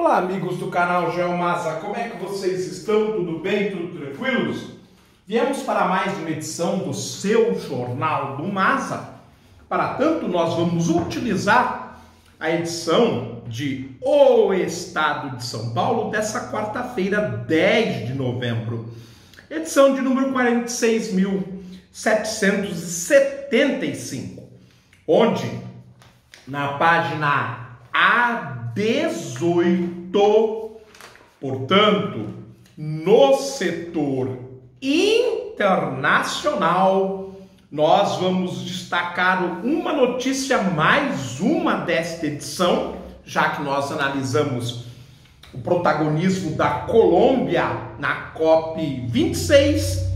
Olá, amigos do canal Geomasa, como é que vocês estão? Tudo bem? Tudo tranquilos? Viemos para mais uma edição do seu Jornal do Masa. Para tanto, nós vamos utilizar a edição de O Estado de São Paulo dessa quarta-feira, 10 de novembro. Edição de número 46.775, onde na página A18, portanto, no setor internacional, nós vamos destacar uma notícia, mais uma desta edição, já que nós analisamos o protagonismo da Colômbia na COP 26.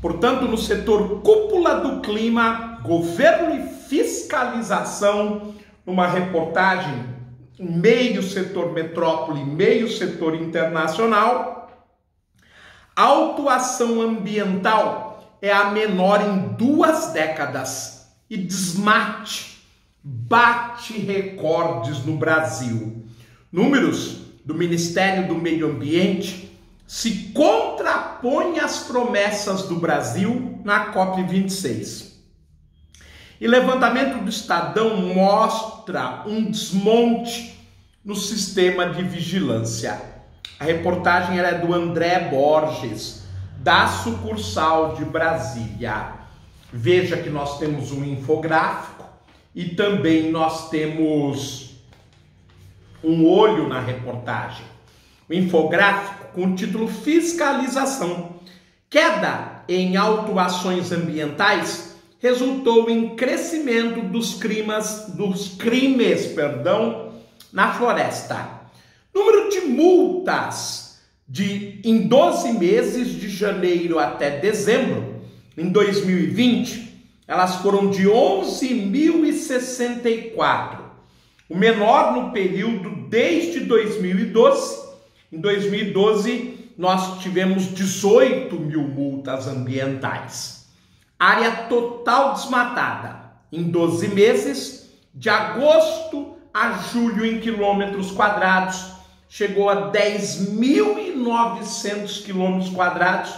Portanto, no setor cúpula do clima, governo e fiscalização, numa reportagem meio setor metrópole, meio setor internacional. Autuação ambiental é a menor em duas décadas e desmate bate recordes no Brasil. Números do Ministério do Meio Ambiente se contrapõem às promessas do Brasil na COP26. E levantamento do Estadão mostra um desmonte no sistema de vigilância. A reportagem é do André Borges, da sucursal de Brasília. Veja que nós temos um infográfico e também nós temos um olho na reportagem. O infográfico com o título Fiscalização. Queda em autuações ambientais resultou em crescimento dos crimes, dos crimes, perdão, na floresta. Número de multas de em 12 meses de janeiro até dezembro em 2020, elas foram de 11.064. O menor no período desde 2012. Em 2012, nós tivemos 18 mil multas ambientais. Área total desmatada em 12 meses, de agosto a julho em quilômetros quadrados, chegou a 10.900 quilômetros quadrados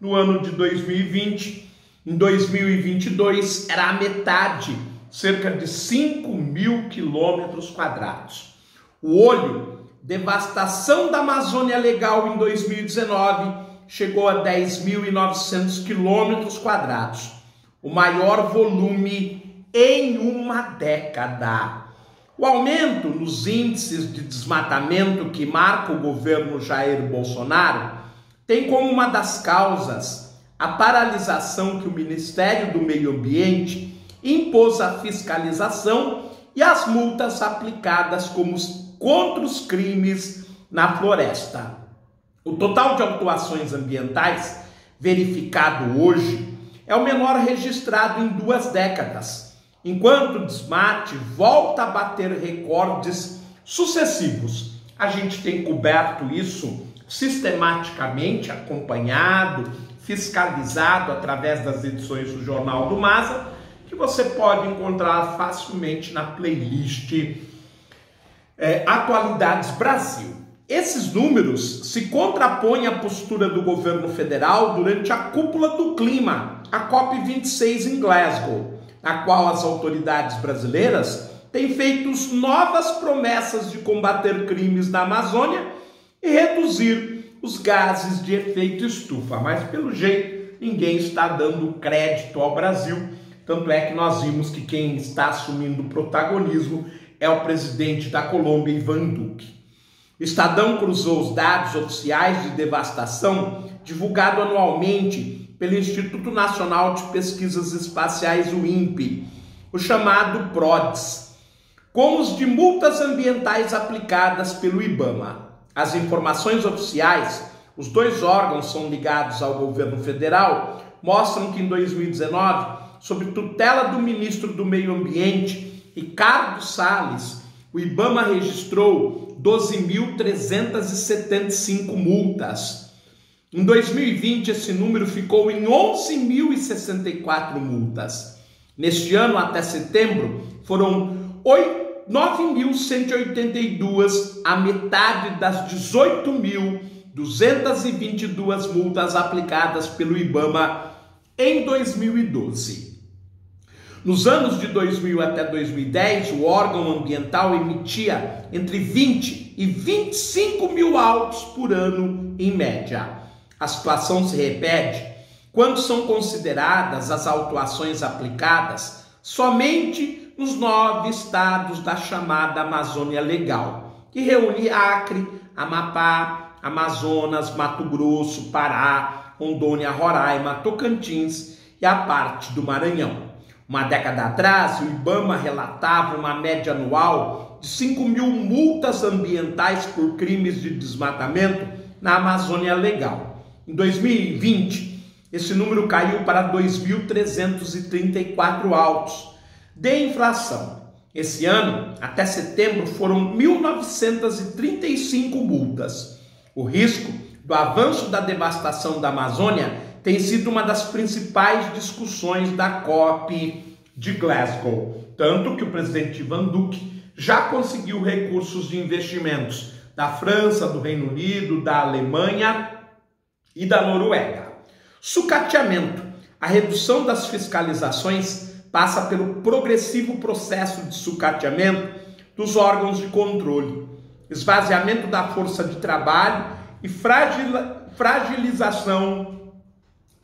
no ano de 2020. Em 2022 era a metade, cerca de 5 mil quilômetros quadrados. O olho, devastação da Amazônia Legal em 2019 chegou a 10.900 quilômetros quadrados, o maior volume em uma década. O aumento nos índices de desmatamento que marca o governo Jair Bolsonaro tem como uma das causas a paralisação que o Ministério do Meio Ambiente impôs à fiscalização e as multas aplicadas como contra os crimes na floresta. O total de autuações ambientais verificado hoje é o menor registrado em duas décadas, enquanto o desmate volta a bater recordes sucessivos. A gente tem coberto isso sistematicamente, acompanhado, fiscalizado através das edições do Jornal do Masa, que você pode encontrar facilmente na playlist é, Atualidades Brasil. Esses números se contrapõem à postura do governo federal durante a cúpula do clima, a COP26 em Glasgow, na qual as autoridades brasileiras têm feito novas promessas de combater crimes na Amazônia e reduzir os gases de efeito estufa. Mas pelo jeito, ninguém está dando crédito ao Brasil. Tanto é que nós vimos que quem está assumindo o protagonismo é o presidente da Colômbia, Ivan Duque. Estadão cruzou os dados oficiais de devastação divulgado anualmente pelo Instituto Nacional de Pesquisas Espaciais, o INPE, o chamado PRODES, com os de multas ambientais aplicadas pelo IBAMA. As informações oficiais, os dois órgãos são ligados ao governo federal, mostram que em 2019, sob tutela do ministro do Meio Ambiente, Ricardo Salles, o IBAMA registrou 12.375 multas. Em 2020, esse número ficou em 11.064 multas. Neste ano, até setembro, foram 9.182, a metade das 18.222 multas aplicadas pelo IBAMA em 2012. Nos anos de 2000 até 2010, o órgão ambiental emitia entre 20 e 25 mil autos por ano, em média. A situação se repete quando são consideradas as autuações aplicadas somente nos nove estados da chamada Amazônia Legal, que reúne Acre, Amapá, Amazonas, Mato Grosso, Pará, Rondônia, Roraima, Tocantins e a parte do Maranhão. Uma década atrás, o IBAMA relatava uma média anual de 5 mil multas ambientais por crimes de desmatamento na Amazônia Legal. Em 2020, esse número caiu para 2.334 autos de infração. Esse ano, até setembro, foram 1.935 multas. O risco do avanço da devastação da Amazônia tem sido uma das principais discussões da COP de Glasgow. Tanto que o presidente Van Duque já conseguiu recursos de investimentos da França, do Reino Unido, da Alemanha e da Noruega. Sucateamento. A redução das fiscalizações passa pelo progressivo processo de sucateamento dos órgãos de controle, esvaziamento da força de trabalho e fragilização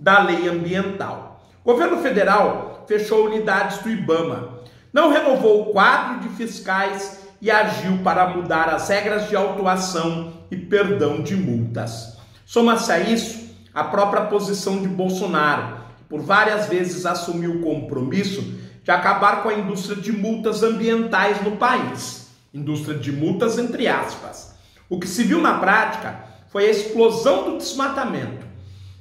da lei ambiental. O governo federal fechou unidades do IBAMA, não renovou o quadro de fiscais e agiu para mudar as regras de autuação e perdão de multas. Soma-se a isso a própria posição de Bolsonaro, que por várias vezes assumiu o compromisso de acabar com a indústria de multas ambientais no país. Indústria de multas entre aspas. O que se viu na prática foi a explosão do desmatamento.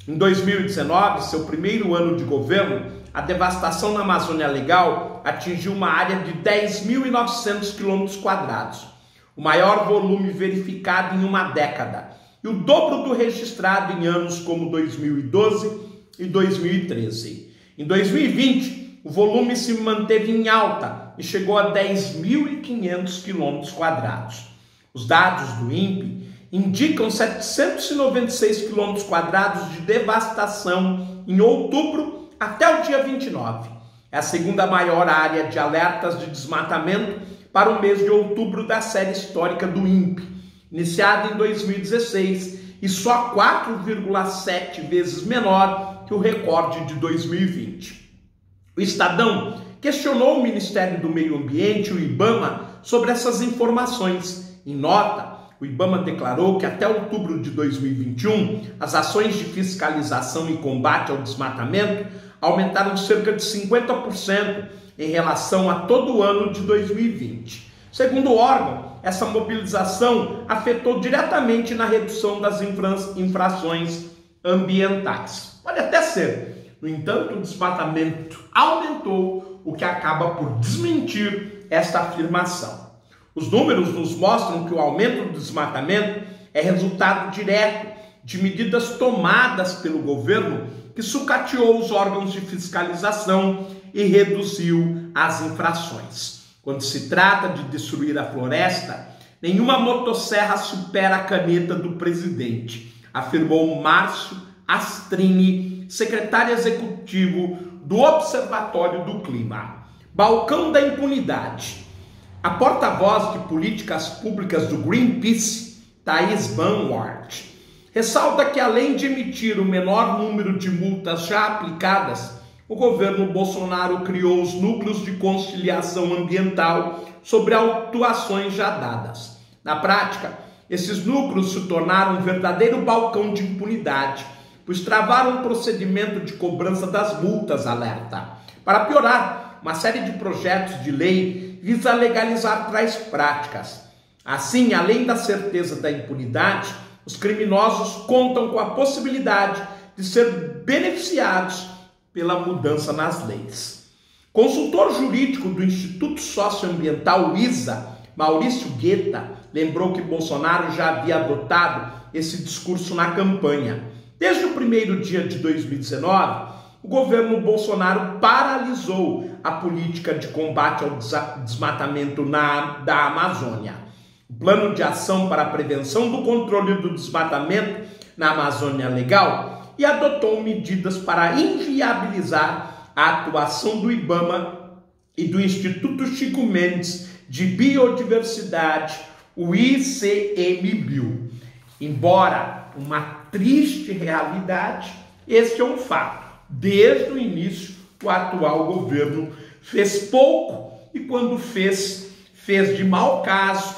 Em 2019, seu primeiro ano de governo, a devastação na Amazônia Legal atingiu uma área de 10.900 km, o maior volume verificado em uma década e o dobro do registrado em anos como 2012 e 2013. Em 2020, o volume se manteve em alta e chegou a 10.500 quilômetros quadrados. Os dados do INPE indicam 796 quilômetros quadrados de devastação em outubro até o dia 29. É a segunda maior área de alertas de desmatamento para o mês de outubro da série histórica do INPE iniciado em 2016 e só 4,7 vezes menor que o recorde de 2020. O Estadão questionou o Ministério do Meio Ambiente, o IBAMA, sobre essas informações. Em nota, o IBAMA declarou que até outubro de 2021, as ações de fiscalização e combate ao desmatamento aumentaram cerca de 50% em relação a todo o ano de 2020. Segundo o órgão, essa mobilização afetou diretamente na redução das infrações ambientais. Pode até ser. No entanto, o desmatamento aumentou, o que acaba por desmentir esta afirmação. Os números nos mostram que o aumento do desmatamento é resultado direto de medidas tomadas pelo governo que sucateou os órgãos de fiscalização e reduziu as infrações. Quando se trata de destruir a floresta, nenhuma motosserra supera a caneta do presidente, afirmou Márcio Astrini, secretário executivo do Observatório do Clima. Balcão da impunidade. A porta-voz de políticas públicas do Greenpeace, Thais Banwart, ressalta que além de emitir o menor número de multas já aplicadas, o governo Bolsonaro criou os núcleos de conciliação ambiental sobre autuações já dadas. Na prática, esses núcleos se tornaram um verdadeiro balcão de impunidade, pois travaram o procedimento de cobrança das multas alerta. Para piorar, uma série de projetos de lei visa legalizar tais práticas. Assim, além da certeza da impunidade, os criminosos contam com a possibilidade de ser beneficiados pela mudança nas leis. Consultor jurídico do Instituto Socioambiental ISA, Maurício Guetta, lembrou que Bolsonaro já havia adotado esse discurso na campanha. Desde o primeiro dia de 2019, o governo Bolsonaro paralisou a política de combate ao desmatamento na, da Amazônia. O plano de ação para a prevenção do controle do desmatamento na Amazônia Legal e adotou medidas para inviabilizar a atuação do IBAMA e do Instituto Chico Mendes de Biodiversidade, o ICMBio. Embora uma triste realidade, este é um fato. Desde o início, o atual governo fez pouco e, quando fez, fez de mau caso.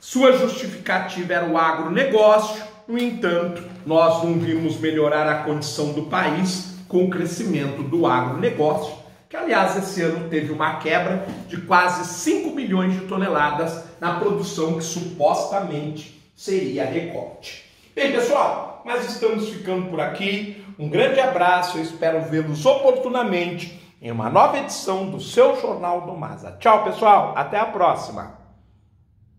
Sua justificativa era o agronegócio, no entanto, nós não vimos melhorar a condição do país com o crescimento do agronegócio, que aliás esse ano teve uma quebra de quase 5 milhões de toneladas na produção que supostamente seria recorte. Bem, pessoal, nós estamos ficando por aqui. Um grande abraço, eu espero vê-los oportunamente em uma nova edição do seu Jornal do Maza. Tchau, pessoal, até a próxima.